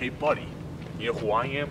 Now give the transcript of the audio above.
Hey, buddy, you know who I am?